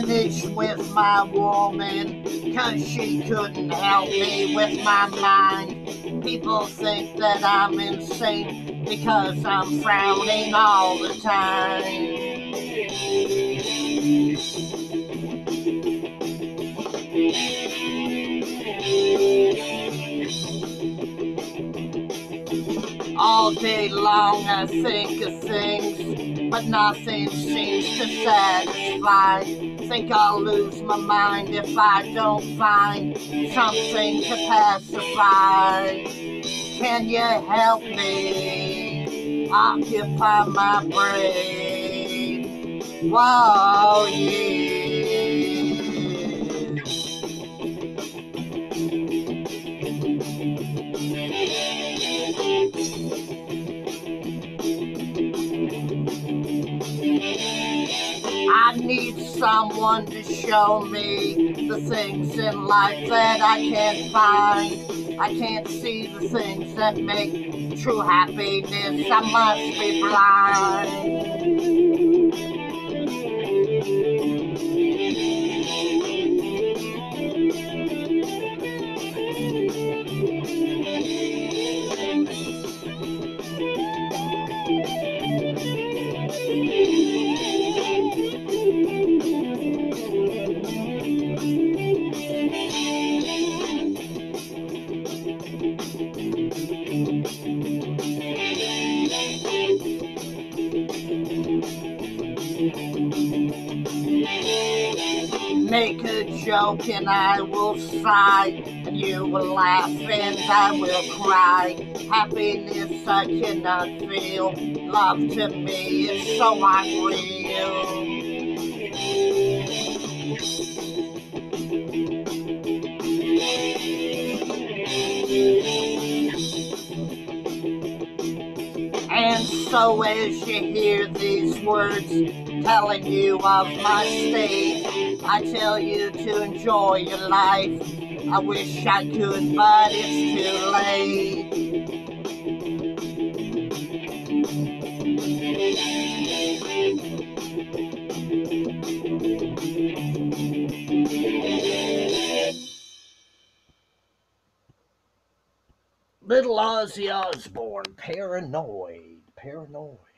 finished with my woman, cause she couldn't help me with my mind. People think that I'm insane because I'm frowning all the time. Day long I think of things, but nothing seems to satisfy. Think I'll lose my mind if I don't find something to pacify. Can you help me occupy my brain? Whoa, yeah. Need someone to show me the things in life that I can't find. I can't see the things that make true happiness. I must be blind. Make a joke and I will sigh, you will laugh and I will cry. Happiness I cannot feel, love to me is so unreal. And so as you hear these words telling you of my state, I tell you to enjoy your life. I wish I could, but it's too late. Little Ozzy Osbourne, paranoid, paranoid.